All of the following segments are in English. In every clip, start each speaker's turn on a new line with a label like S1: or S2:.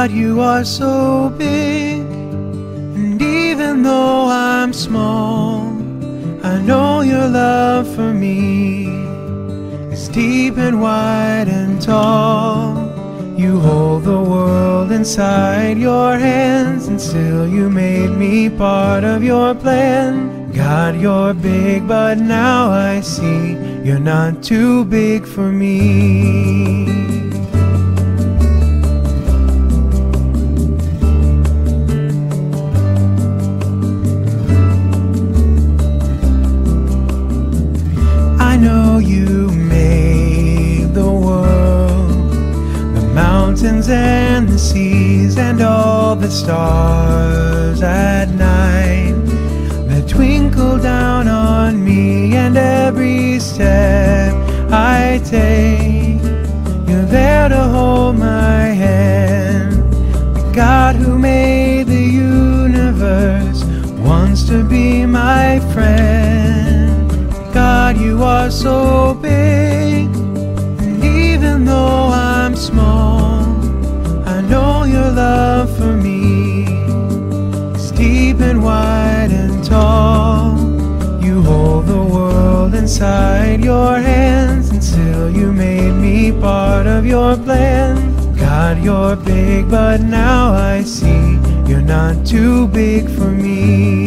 S1: God, you are so big. And even though I'm small, I know your love for me is deep and wide and tall. You hold the world inside your hands, and still you made me part of your plan. God, you're big, but now I see you're not too big for me. Mountains and the seas, and all the stars at night that twinkle down on me, and every step I take. You're there to hold my hand. The God who made the universe wants to be my friend. God, you are so of your plan. God, you're big, but now I see you're not too big for me.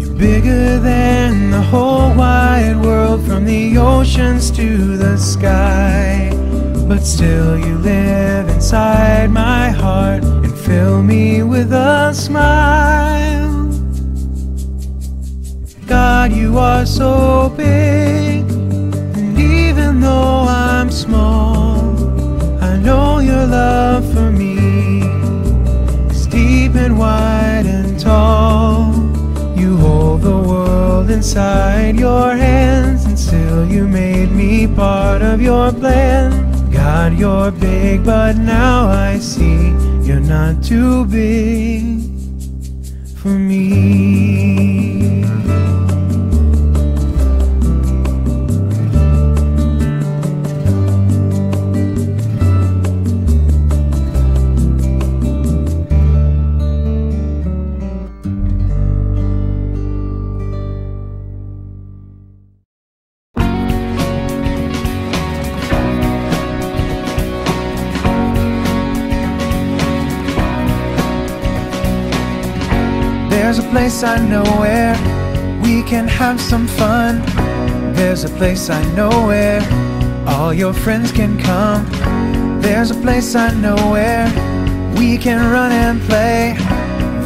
S1: You're bigger than the whole wide world, from the oceans to the sky. But still, you live inside my heart and fill me with a smile. God, you are so big, and even though I'm small, I know your love for me is deep and wide and tall. You hold the world inside your hands, and still you made me part of your plan. You're big, but now I see you're not too big for me. Place I know where we can have some fun. There's a place I know where all your friends can come. There's a place I know where we can run and play.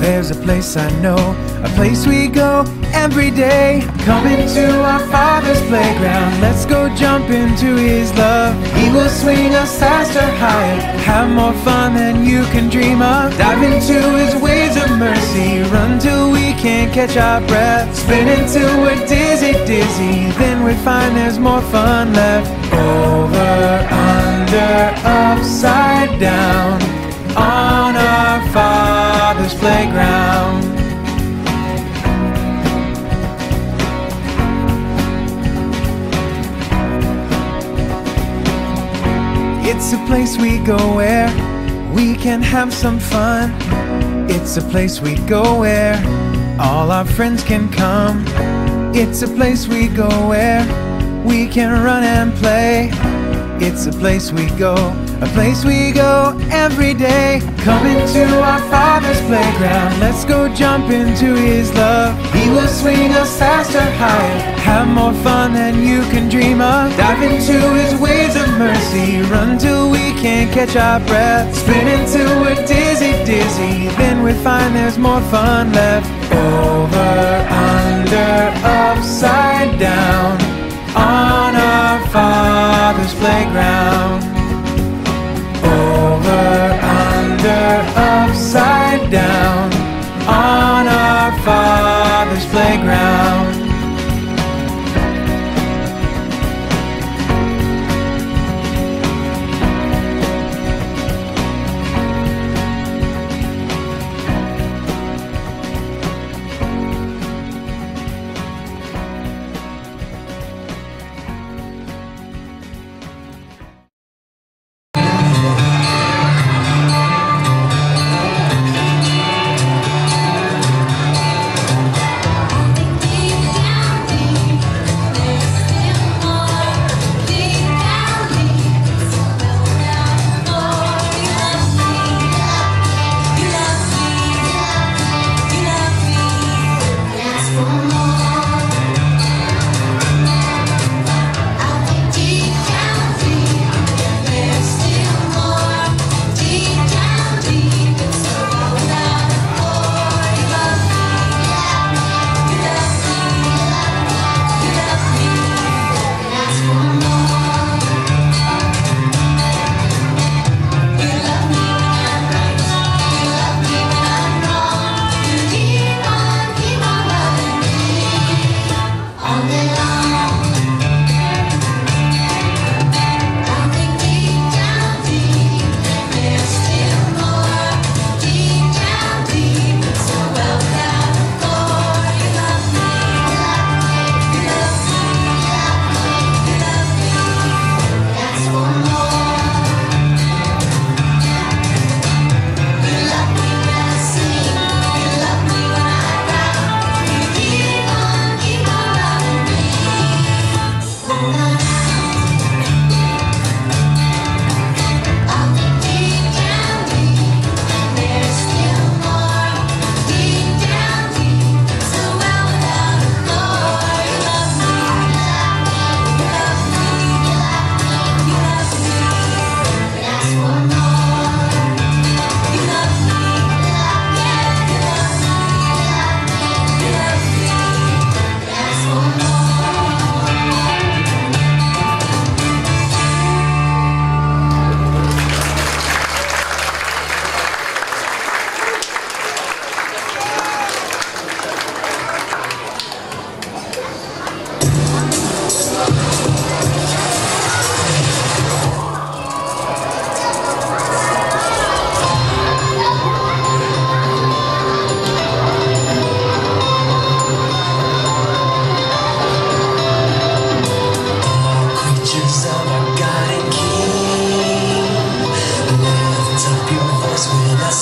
S1: There's a place I know, a place we go every day. Come into our Father's playground. Let's go jump into His love. He will swing us faster, higher, have more fun than you can dream of. Dive into His waves of mercy. Run till we can't catch our breath. Spin until we're dizzy, dizzy. Then we find there's more fun left. Over, under, upside down. On our Father's playground. It's a place we go where we can have some fun. It's a place we go where all our friends can come. It's a place we go where we can run and play. It's a place we go, a place we go every day. Come into our Father's playground. Let's go jump into His love. Swing us faster, higher, have more fun than you can dream of. Dive into His waves of mercy. Run till we can't catch our breath. Spin until we're dizzy, dizzy. Then we find there's more fun left. Over, under, upside down. On our Father's playground. Over, under, upside down.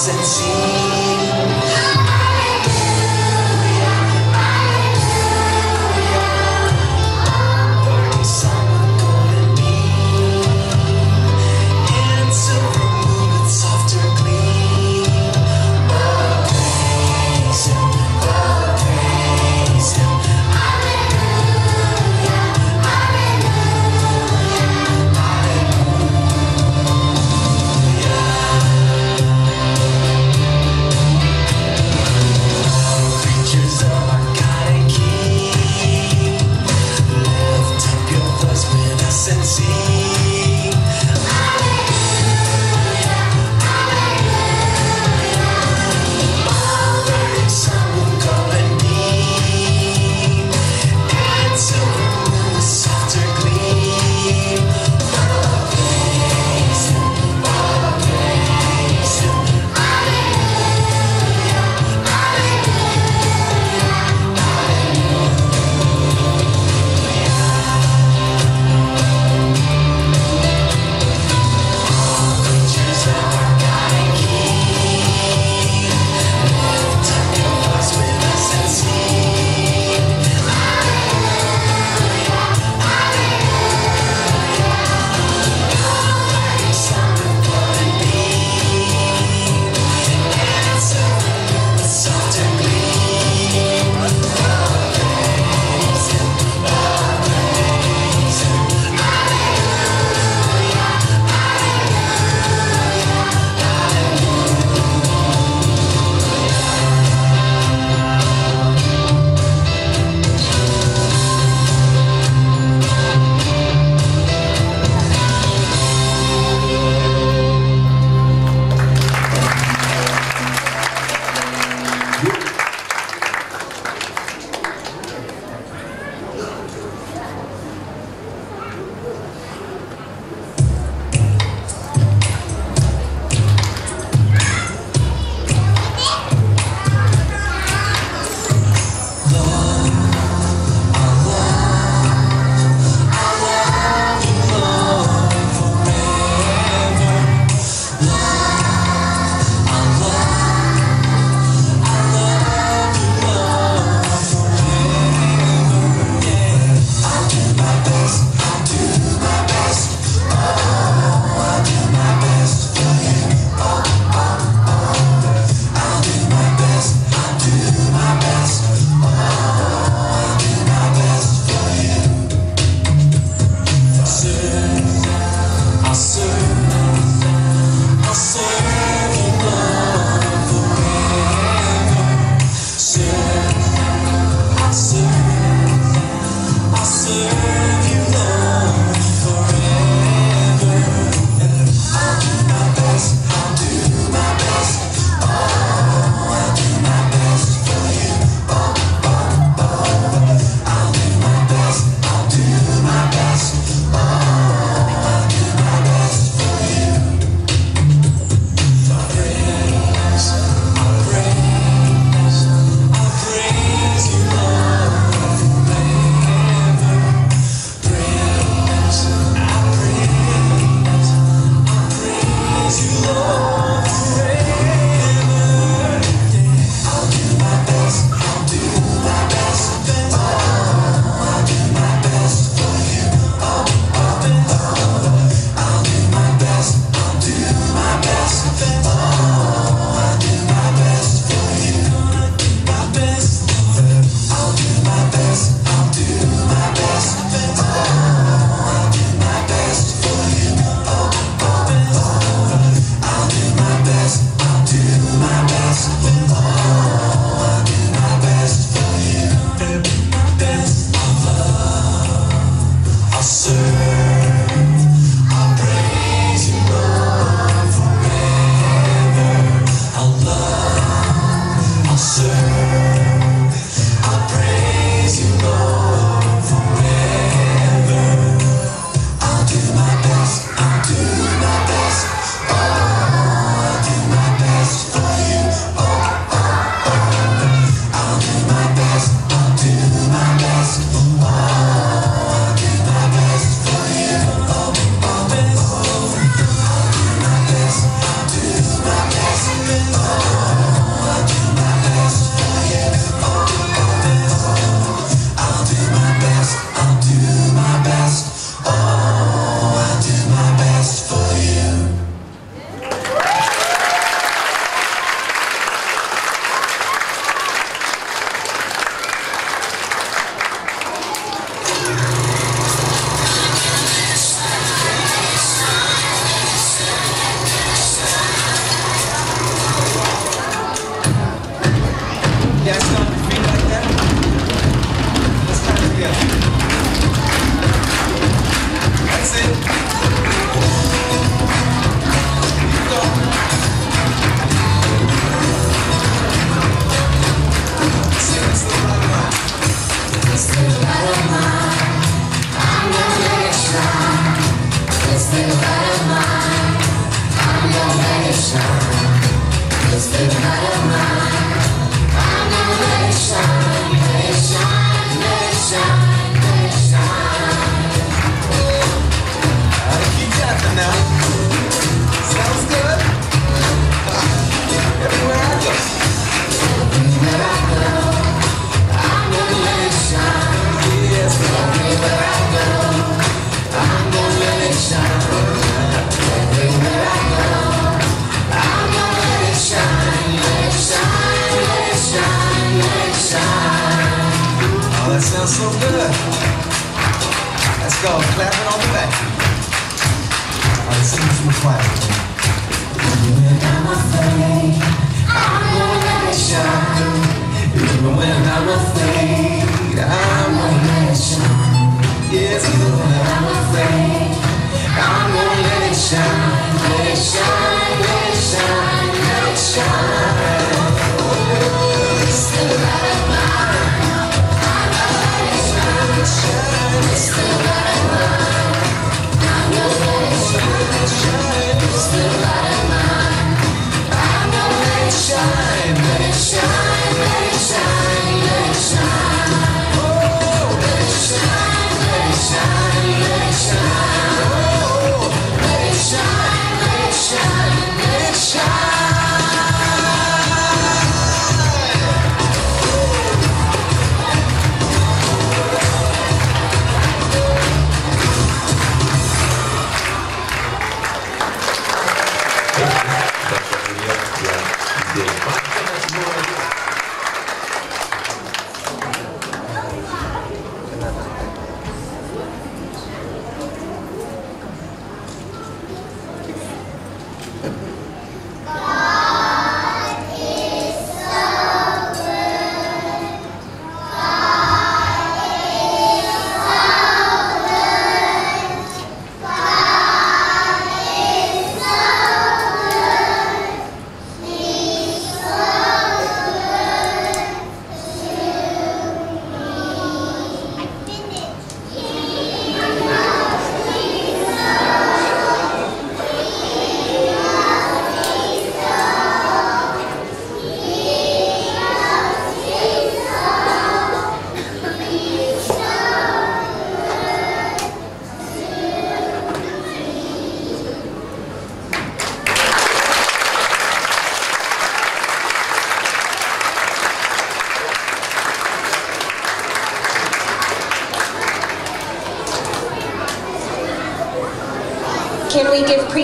S1: since you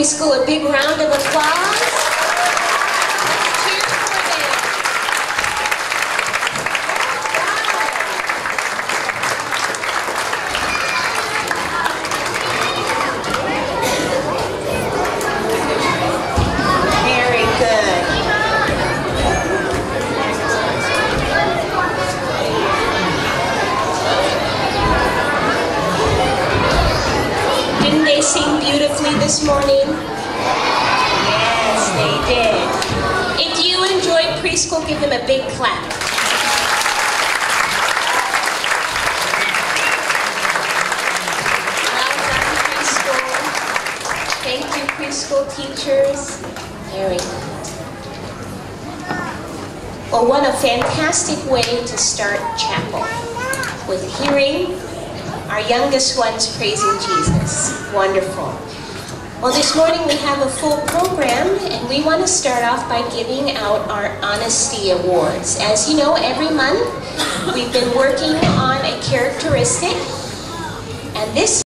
S2: preschool a big round you, preschool teachers. Very good. Well, what a fantastic way to start chapel with hearing our youngest ones praising Jesus. Wonderful. Well, this morning we have a full program, and we want to start off by giving out our Honesty Awards. As you know, every month we've been working on a characteristic, and this